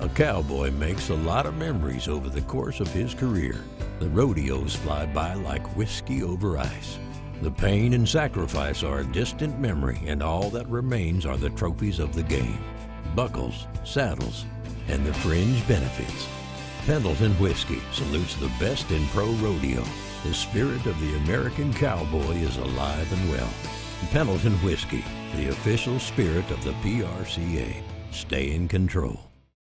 A cowboy makes a lot of memories over the course of his career. The rodeos fly by like whiskey over ice. The pain and sacrifice are a distant memory, and all that remains are the trophies of the game buckles, saddles, and the fringe benefits. Pendleton Whisky salutes the best in pro rodeo. The spirit of the American cowboy is alive and well. Pendleton Whisky, the official spirit of the PRCA. Stay in control.